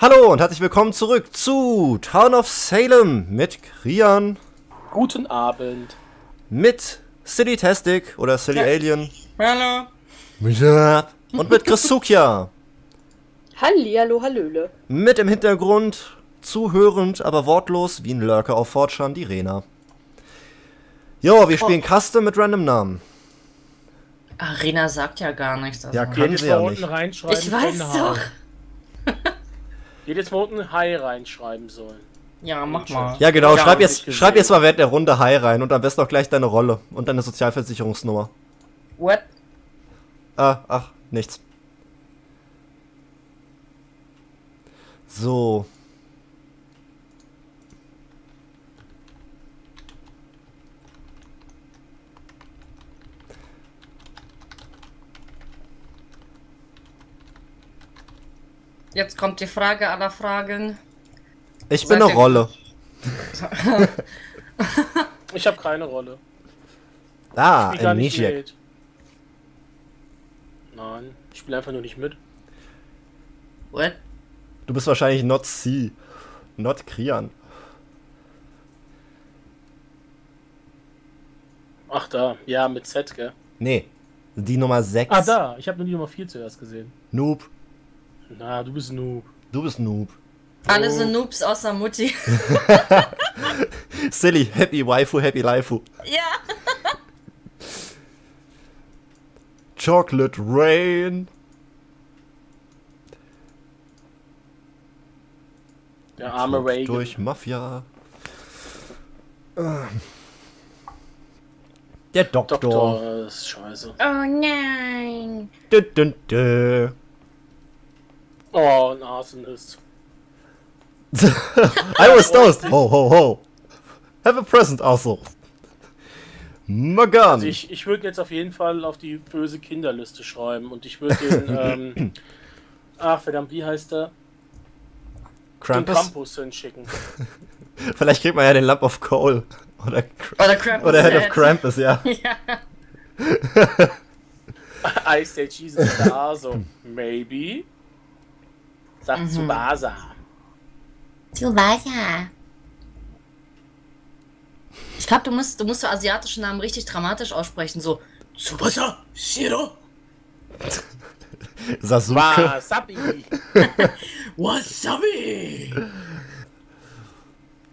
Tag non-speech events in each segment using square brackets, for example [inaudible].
Hallo und herzlich willkommen zurück zu Town of Salem mit Krian, Guten Abend. mit Silly Tastic oder Silly Alien Hallo. und mit Chris Sukia. Hallihallo, hallöle. Mit im Hintergrund, zuhörend, aber wortlos wie ein Lurker auf Fortran, die Rena. Jo, wir spielen Custom mit random Namen. Arena sagt ja gar nichts. Also. Ja, kann Jedes sie ja unten nicht. reinschreiben. ich weiß doch. Jedes Mal unten Hi reinschreiben sollen. Ja, mach mal. Ja, genau, Ja, schreib, jetzt, schreib jetzt mal während der Runde Hi rein und am besten auch gleich deine Rolle und deine Sozialversicherungsnummer. What? Ah, ach, nichts. So. Jetzt kommt die Frage aller Fragen. Ich Sag bin eine Rolle. [laughs] Ich habe keine Rolle. Ah, Ich nicht Amnesiac. Nein, ich spiele einfach nur nicht mit. What? Du bist wahrscheinlich not C. Not Krian. Ach da, ja, mit Z, gell? Nee. Die Nummer 6. Ah, da, ich habe nur die Nummer 4 zuerst gesehen. Noob. Na, du bist Noob. Du bist Noob. Alle Oh. sind Noobs außer Mutti. [laughs] Silly, happy waifu, happy laifu. ja. Chocolate Rain. Der arme Reagan. Durch Mafia. Der Doktor. Doktor ist scheiße. Oh nein. Dü, dü, dü. Oh, ein Arsonist. [laughs] I was toast. Ho, ho, ho. Have a present also. Magan. Also ich, ich würde jetzt auf jeden Fall auf die böse Kinderliste schreiben und ich würde den, [laughs] ähm, ach verdammt, wie heißt der? Den Krampus. Hinschicken. [laughs] Vielleicht kriegt man ja den Lump of Coal. Oder, Kr- Oder Krampus. oder Head of. Krampus, ja. Ja. I say Jesus ist da, so maybe. Sagt Tsubasa. Ich glaube, du musst, du musst so asiatische Namen richtig dramatisch aussprechen. So. Tsubasa, Shiro, [laughs] Sasuke. Wasabi. [laughs] Wasabi,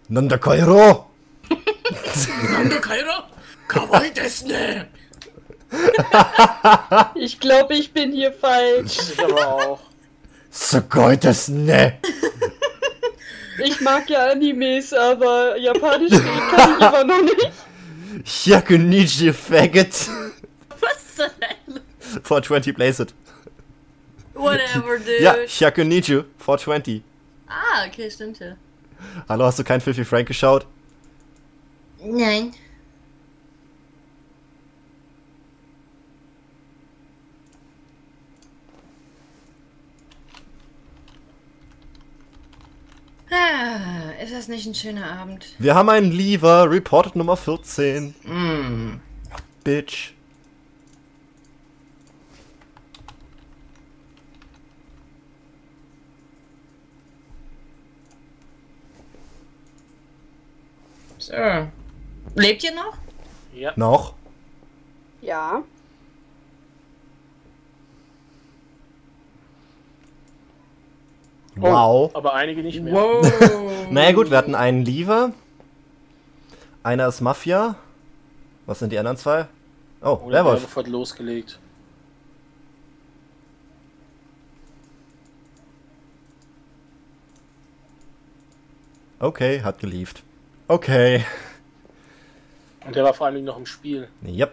Nandakairo. [laughs] Nando Kairo, Kawaii desu ne. Ich glaube, ich bin hier falsch. Ich aber auch. Sugoi desu ne. Ich mag ja Animes, aber Japanisch kann ich immer noch nicht. Hyakuniji Faggot. Was zur Hölle? 420 Blaze it. Whatever, dude. Ja, Hyakuniju 420. Ah, okay, stimmt ja. Hallo, hast du kein Filthy Frank geschaut? Nein. Ah, ist das nicht ein schöner Abend? Wir haben einen Lever, reported Nummer 14. Mm. Bitch. So. Lebt ihr noch? Ja. Noch? Ja. Wow. Aber einige nicht mehr. Wow. [laughs] Naja gut, wir hatten einen Lever. Einer ist Mafia. Was sind die anderen zwei? Oh, Oder Werwolf. Werwolf hat losgelegt. Okay, hat geliefert. Okay. Und der war vor allem noch im Spiel. Yep.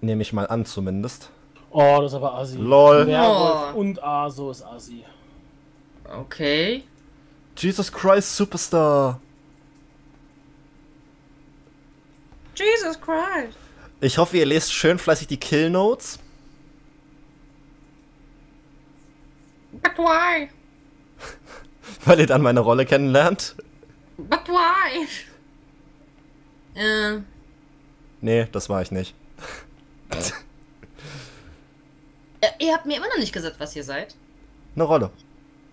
Nehme ich mal an zumindest. Oh, das ist aber assi. Lol. Werwolf Oh. und Aso ist assi. Okay. Jesus Christ Superstar. Jesus Christ. Ich hoffe, ihr lest schön fleißig die Kill Notes. But why? [laughs] weil ihr dann meine Rolle kennenlernt. But why? Äh, Nee, das war ich nicht. Ihr habt mir immer noch nicht gesagt, was ihr seid. Eine Rolle.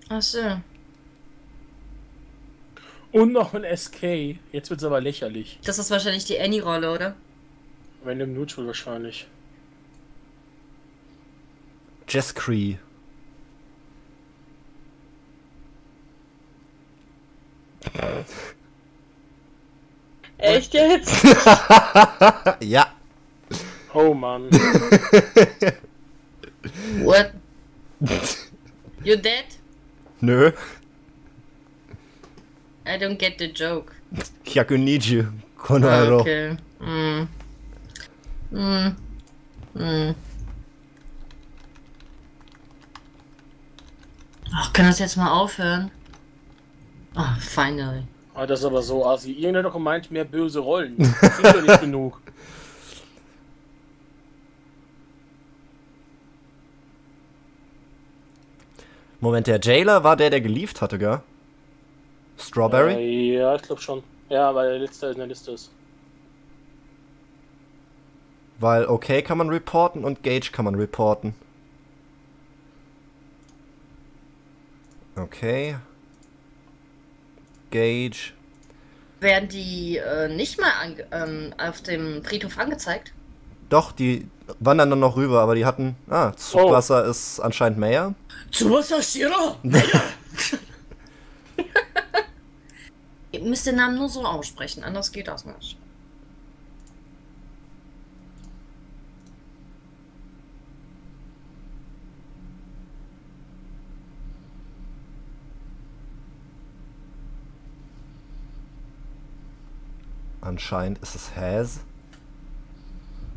Ach so. Und noch ein SK. Jetzt wird's aber lächerlich. Das ist wahrscheinlich die Annie-Rolle, oder? Random Neutral wahrscheinlich. Jess Cree. Echt jetzt? [laughs] ja. Oh Mann. [laughs] What? You dead? Nö. I don't get the joke. Hyakuniji. Ah, Konohiro. okay. Mm. Mm. Mm. Ach, kann das jetzt mal aufhören? Ah, finally. Ah, das ist aber so assi. Irgendwer doch gemeint, mehr böse Rollen. Das sind ja nicht genug. Moment, der Jailer war der, der geliefert hatte, gell? Strawberry? Äh, ja, ich glaube schon. Ja, weil der letzte in der Liste ist. Weil okay kann man reporten und Gage kann man reporten. Okay. Gage. Werden die äh, nicht mal ange ähm, auf dem Friedhof angezeigt? Doch, die wandern dann noch rüber, aber die hatten. Ah, Zugwasser ist anscheinend mehr. Tsubasa Shiro! Ihr müsst den Namen nur so aussprechen, anders geht das nicht. Anscheinend ist es Has.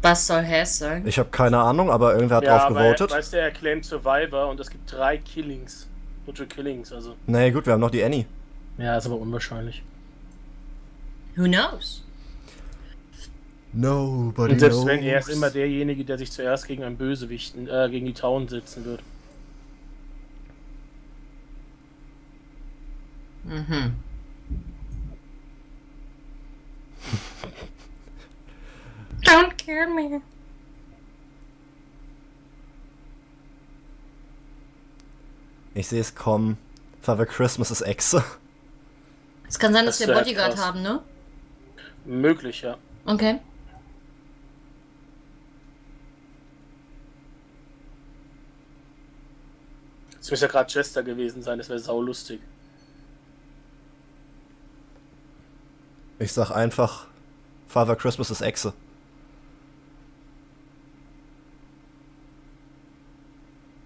Was soll Hess sein? Ich habe keine Ahnung, aber irgendwer hat ja, drauf weil, gewotet. weißt du, er claimt Survivor und es gibt drei Killings. Neutral Killings, also. Nee, gut, wir haben noch die Annie. Ja, ist aber unwahrscheinlich. Who knows? Nobody Und selbst wenn, er ist immer derjenige, der sich zuerst gegen einen Bösewichten, äh, gegen die Town setzen wird. Mhm. Don't kill me. Ich sehe es kommen. Father Christmas ist Echse. Es kann sein, dass Das wir Bodyguard krass. haben, ne? Möglich, ja. Okay. Es müsste ja gerade Chester gewesen sein, das wäre saulustig. Ich sag einfach, Father Christmas ist Echse.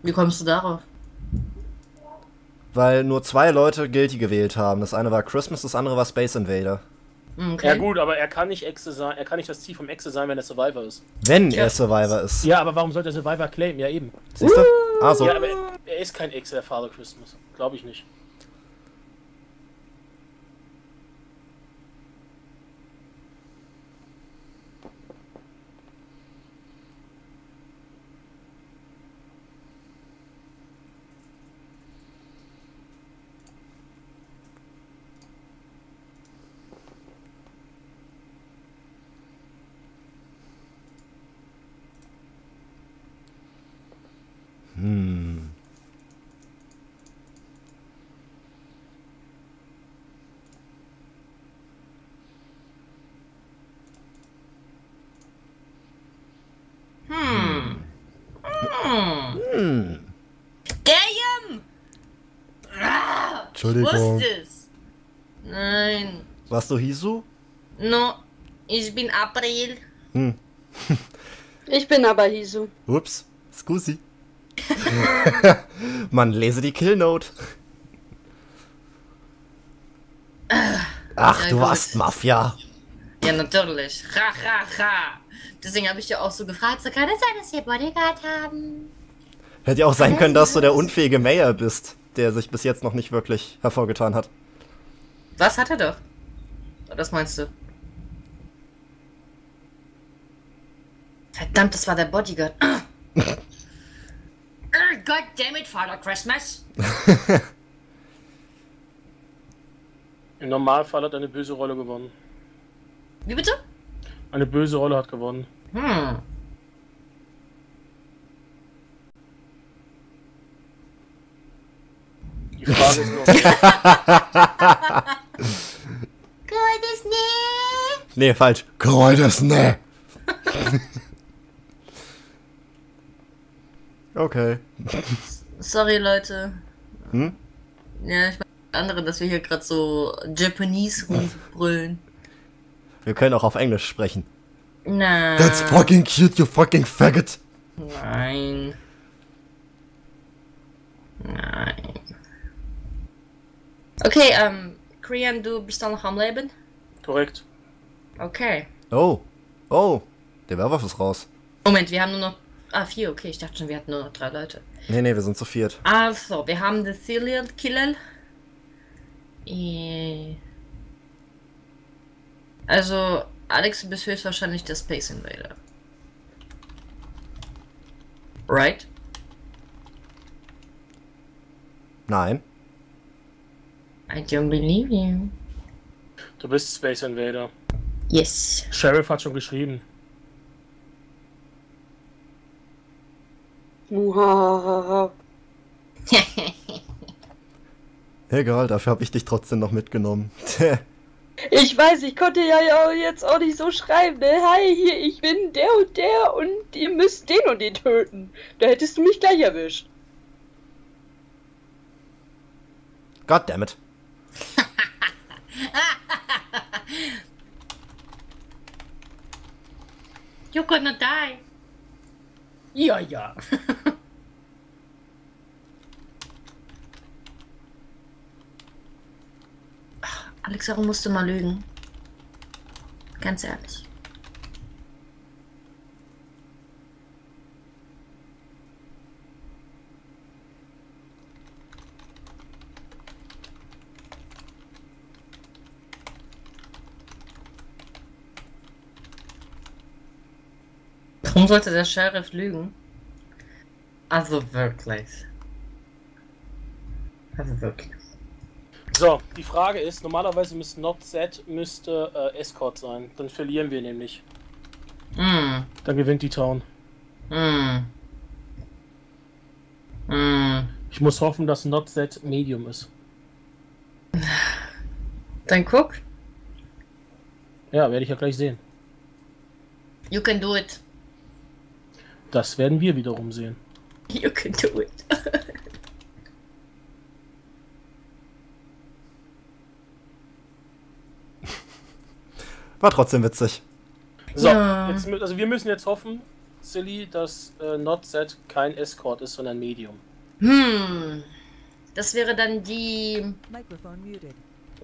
Wie kommst du darauf? Weil nur zwei Leute Guilty gewählt haben. Das eine war Christmas, das andere war Space Invader. Hm, Okay. Ja gut, aber er kann nicht Exe sein, er kann nicht das Ziel vom Exe sein, wenn er Survivor ist. Wenn Ja. er Survivor ist. Ja, aber warum sollte er Survivor claimen? Ja eben. Siehst du? Ah, so. Ja, aber er, er ist kein Exe, der Father Christmas. Glaube ich nicht. Hm. Hm. Hm. Hm. Damn! Ah, ich Entschuldigung. wusste es. Nein. Warst du Hisu? No. Ich bin April. Hm. Ich bin aber Hisu. Ups. Scusi. [laughs] Mann, lese die Killnote. Ach, Ja, du gut. warst Mafia. Ja, natürlich. Ha, ha, ha. Deswegen habe ich dir auch so gefragt, so kann es sein, dass wir Bodyguard haben? Hätte ja auch sein können, dass du der unfähige Mayor bist, der sich bis jetzt noch nicht wirklich hervorgetan hat. Was hat er doch? Das meinst du? Verdammt, das war der Bodyguard. [clears throat] Ah, God damn it, Father Christmas. [laughs] Im Normalfall hat er eine böse Rolle gewonnen. Wie bitte? Eine böse Rolle hat gewonnen. Hm. Frage ist nur, [laughs] nicht. Nee, falsch. Ne. [laughs] okay. Sorry, Leute. Hm? Ja, ich meine andere, dass wir hier gerade so Japanese rumbrüllen. Wir können auch auf Englisch sprechen. Na. fucking cute, you fucking faggot. Nein. Nein. Okay, ähm, Krian, du bist dann noch am Leben? korrekt. Okay. Oh. Oh. Der Werwolf ist raus. Moment, wir haben nur noch. Ah, vier, okay, ich dachte schon, wir hatten nur noch drei Leute. Nee, nee, wir sind zu viert. Also, wir haben den Serial Killer. Äh. Also, Alex, du bist höchstwahrscheinlich der Space Invader. Right? Nein. I don't believe you. Du bist Space Invader. Yes. Sheriff hat schon geschrieben. [laughs] Egal, dafür habe ich dich trotzdem noch mitgenommen. [laughs] Ich weiß, ich konnte ja auch jetzt auch nicht so schreiben, ne? Hi, hier, ich bin der und der und ihr müsst den und den töten. Da hättest du mich gleich erwischt. God damn it. You're gonna die. Ja, ja. Alex, warum musst du mal lügen? Ganz ehrlich. Warum sollte der Sheriff lügen? Also wirklich. Also wirklich. So, die Frage ist, normalerweise müsste Not Set müsste äh, Escort sein. Dann verlieren wir nämlich. Mm, Dann gewinnt die Town. mm. Mm. Ich muss hoffen, dass Not Set Medium ist. Dann guck. Ja, werde ich ja gleich sehen. You can do it. Das werden wir wiederum sehen. You can do it. [laughs] War trotzdem witzig. So, Ja. jetzt, also wir müssen jetzt hoffen, Silly, dass äh, Not Set kein Escort ist, sondern Medium. Hm. Das wäre dann die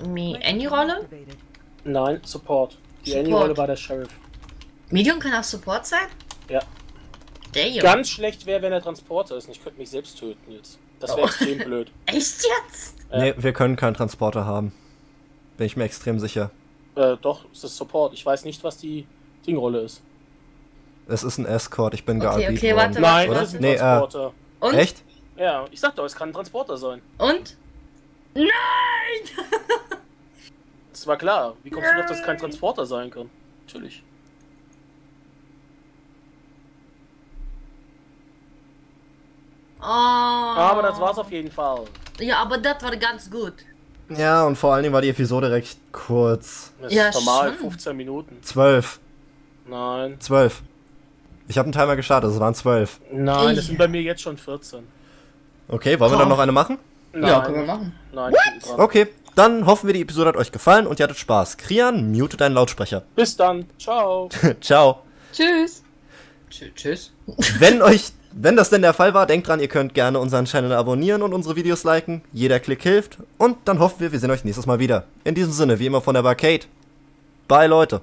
Annie-Rolle? activated. Nein, Support. Die. Annie-Rolle war der Sheriff. Medium kann auch Support sein? Ja. Damn. Ganz schlecht wäre, wenn er Transporter ist und ich könnte mich selbst töten jetzt. Das wäre Oh. extrem blöd. [laughs] Echt jetzt? Ja. Nee, wir können keinen Transporter haben. Bin ich mir extrem sicher. Äh, doch, es ist Support. Ich weiß nicht, was die Dingrolle ist. Es ist ein Escort, ich bin Okay, gearbeitet okay, worden. warte, Nein, das ist ein Nee, äh, Transporter. Und? Echt? Ja, ich sag doch, es kann ein Transporter sein. Und? Nein! [laughs] Das war klar. Wie kommst du drauf, dass es kein Transporter sein kann? Natürlich. Oh. Aber das war's auf jeden Fall. Ja, aber das war ganz gut. Ja, und vor allen Dingen war die Episode recht kurz. Das Ja, ist normal, schon. 15 Minuten. Zwölf. Nein. Zwölf. Ich habe einen Timer gestartet, es waren zwölf. Nein, das Ich- sind bei mir jetzt schon 14. Okay, wollen wir dann noch eine machen? Nein. machen. Nein, ich bin dran. Okay, dann hoffen wir, die Episode hat euch gefallen und ihr hattet Spaß. Krian, mute deinen Lautsprecher. Bis dann. Ciao. [laughs] Ciao. Tschüss. Tschüss. Wenn euch, wenn das denn der Fall war, denkt dran, ihr könnt gerne unseren Channel abonnieren und unsere Videos liken. Jeder Klick hilft. Und dann hoffen wir, wir sehen euch nächstes Mal wieder. In diesem Sinne, wie immer von der Barcade. Bye, Leute.